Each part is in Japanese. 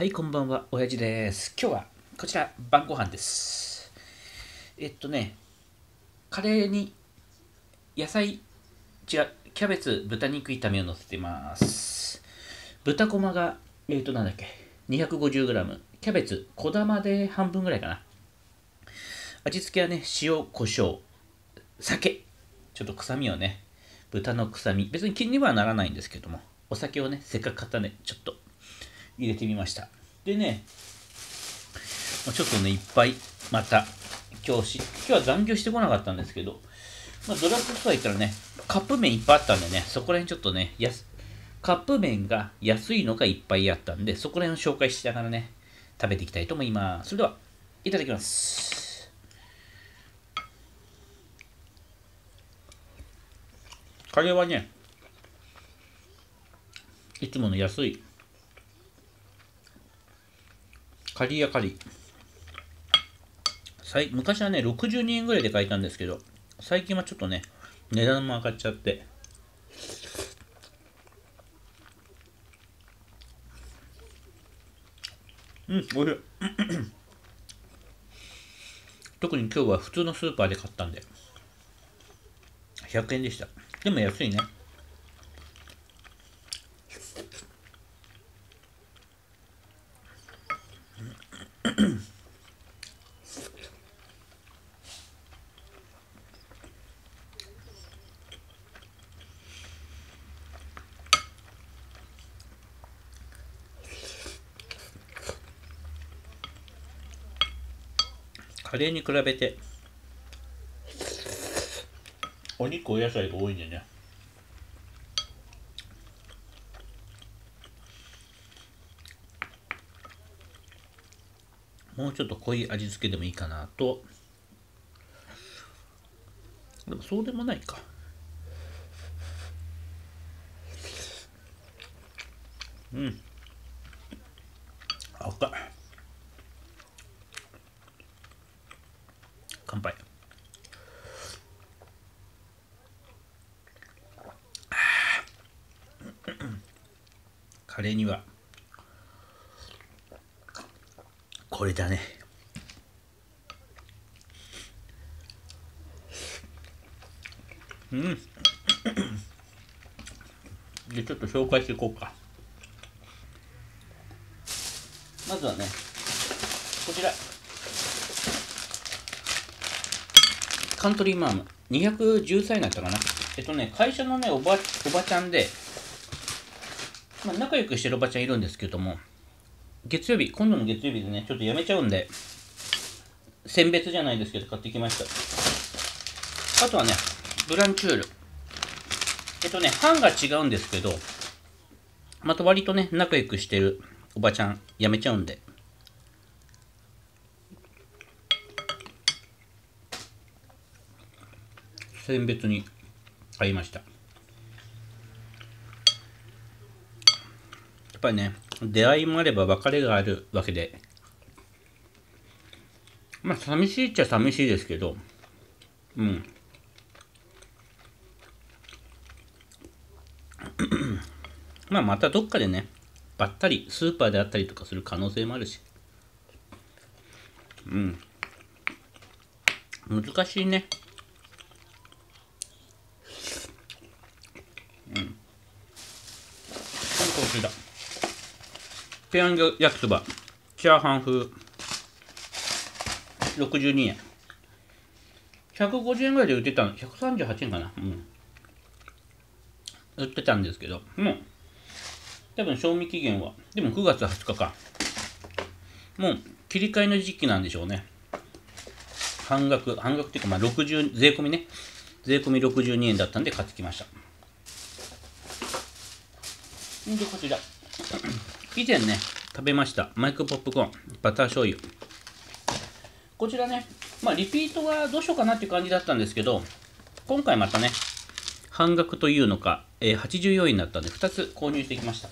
はい、こんばんは、親父です。今日はこちら、晩ご飯です。えっとね、カレーに野菜、違う、キャベツ、豚肉炒めを乗せてます。豚こまが、えっと、なんだっけ、250g、キャベツ、小玉で半分ぐらいかな。味付けはね、塩、胡椒、酒、ちょっと臭みをね、豚の臭み、別に気にはならないんですけども、お酒をね、せっかく買ったね、ちょっと入れてみました。でね、ちょっとね、いっぱい、また、今日し、今日は残業してこなかったんですけど、まあ、ドラッグストア行ったらね、カップ麺いっぱいあったんでね、そこら辺ちょっとね、やすカップ麺が安いのがいっぱいあったんで、そこら辺を紹介しながらね、食べていきたいと思います。それでは、いただきます。カレーはね、いつもの安いカリヤカリ。昔はね62円ぐらいで買えたんですけど最近はちょっとね値段も上がっちゃって。うんおいしい。特に今日は普通のスーパーで買ったんで。100円でした。でも安いね。カレーに比べて。お肉お野菜が多いんでね。もうちょっと濃い味付けでもいいかなと。でもそうでもないか。うん赤い乾杯。カレーにはこれだね。うん。でちょっと紹介していこうか。まずはねこちら。カントリーマーム210歳になったかな。えっとね会社のねおばおばちゃんで、まあ、仲良くしてるおばちゃんいるんですけども月曜日今度の月曜日でねちょっとやめちゃうんで選別じゃないですけど買ってきました。あとはねブランチュール。えっとね版が違うんですけどまた割とね仲良くしてるおばちゃんやめちゃうんで。選別に買いました。やっぱりね出会いもあれば別れがあるわけで。まあ寂しいっちゃ寂しいですけど。うん。まあまたどっかでねばったりスーパーであったりとかする可能性もあるし。うん。難しいねうんこちらペヤング焼きそば。チャーハン風。62円。150円ぐらいで売ってたの。138円かな。うん。売ってたんですけど。もう多分賞味期限は。でも9月20日か。もう切り替えの時期なんでしょうね。半額半額っていうかまあ60税込みね。税込み62円だったんで買ってきました。でこちら。以前ね食べました。マイクポップコーン。バター醤油。こちらねまあリピートはどうしようかなっていう感じだったんですけど今回またね半額というのか、えー、84円になったんで2つ購入してきました。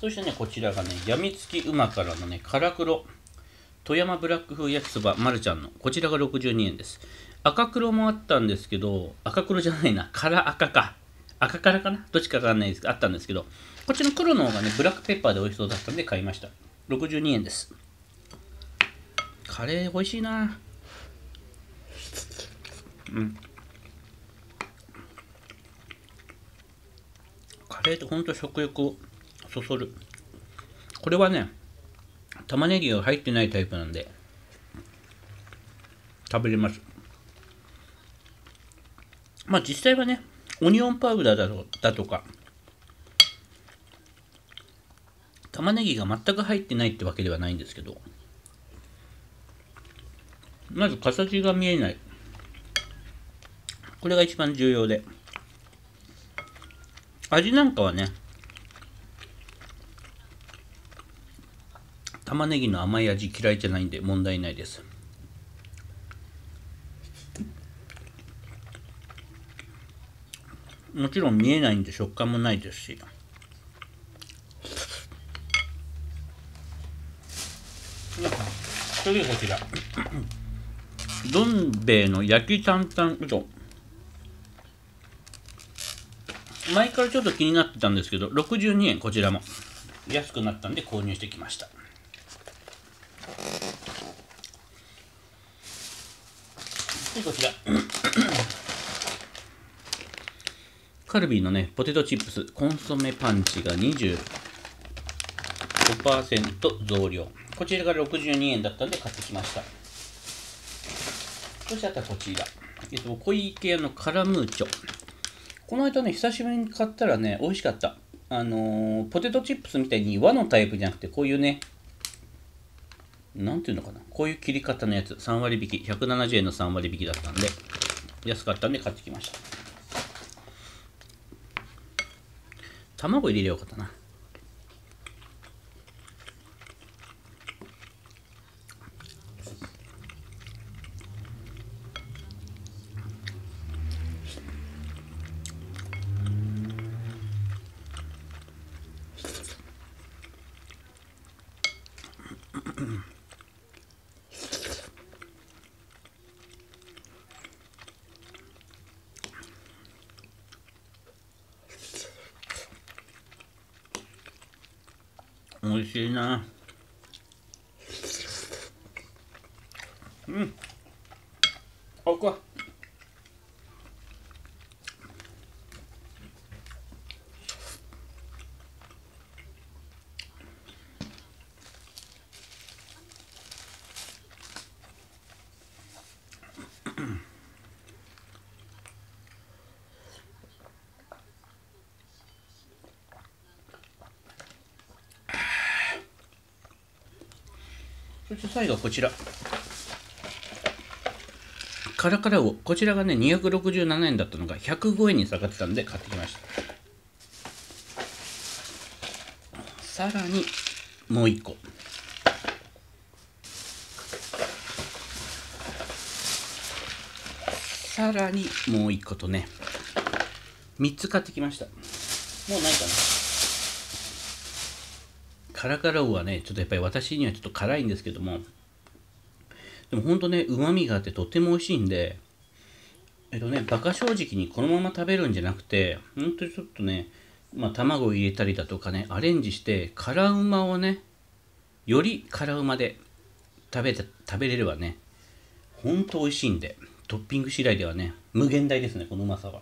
そしてねこちらがねやみつき馬からのね辛黒富山ブラック風焼きそばまるちゃんのこちらが62円です。赤黒もあったんですけど赤黒じゃないな辛赤か。赤からかな？どっちかわかんないです、あったんですけど、こっちの黒の方がね、ブラックペッパーで美味しそうだったんで買いました。62円です。カレー美味しいなうん。カレーってほんと食欲をそそる。これはね、玉ねぎが入ってないタイプなんで、食べれます。まあ実際はね、オニオンパウダーだとだとか、玉ねぎが全く入ってないってわけではないんですけど、まず形が見えない。これが一番重要で。味なんかはね、玉ねぎの甘い味嫌いじゃないんで問題ないです。もちろん見えないんで食感もないですし。次こちら。どん兵衛の焼き担々うどん。前からちょっと気になってたんですけど62円こちらも。安くなったんで購入してきました。でこちらカルビーのね、ポテトチップス、コンソメパンチが25%増量。こちらが62円だったんで買ってきました。そしてあとはこちら。えっと、小池屋のカラムーチョ。この間ね、久しぶりに買ったらね、美味しかった。あのー、ポテトチップスみたいに和のタイプじゃなくて、こういうね、なんていうのかな。こういう切り方のやつ、3割引き、170円の3割引きだったんで、安かったんで買ってきました。卵入れればよかったな。美味しいな。うんあこそして最後こちら。カラカラを、こちらがね、267円だったのが105円に下がってたんで買ってきました。さらに、もう一個。さらにもう一個とね、3つ買ってきました。もうないかな。カラカラウはね、ちょっとやっぱり私にはちょっと辛いんですけども、でもほんとね、旨味があってとっても美味しいんで、えっとね、馬鹿正直にこのまま食べるんじゃなくて、ほんとにちょっとね、まあ、卵を入れたりだとかね、アレンジして、辛うまをね、より辛うまで食べて、食べれればね、ほんと美味しいんで、トッピング次第ではね、無限大ですね、このうまさは。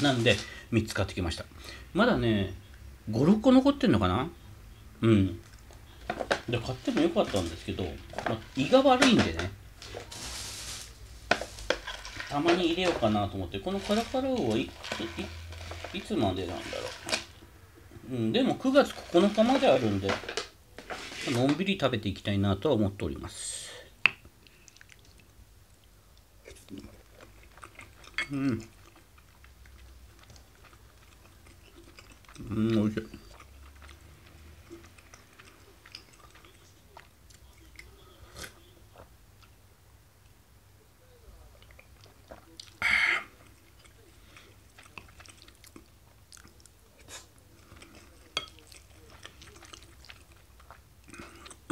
なんで、3つ買ってきました。まだね、5、6個残ってんのかな？うん。で買ってもよかったんですけど、まあ、胃が悪いんでね。たまに入れようかなと思ってこのカラカラウオはいいいつまでなんだろう、うん、でも9月9日まであるんでのんびり食べていきたいなとは思っております。うん。うんおいしい。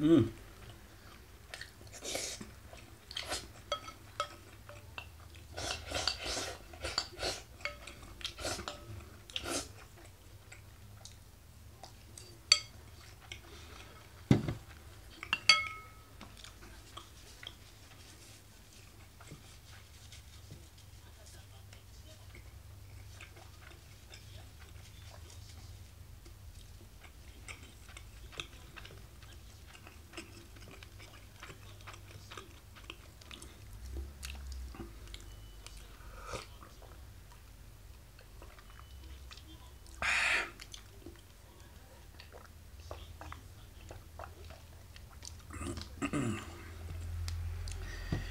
う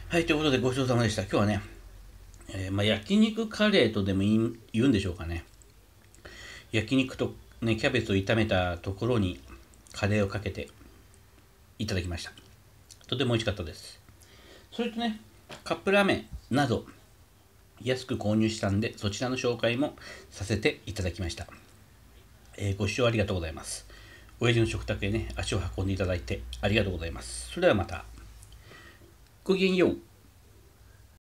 はい、ということでごちそうさまでした。今日はね、えー、まあ、焼肉カレーとでも言うんでしょうかね。焼肉と、ね、キャベツを炒めたところにカレーをかけていただきました。とても美味しかったです。それとね、カップラーメンなど安く購入したんで、そちらの紹介もさせていただきました。えー、ご視聴ありがとうございます。親父の食卓へね、足を運んでいただいてありがとうございます。それではまた。ごきげんよう。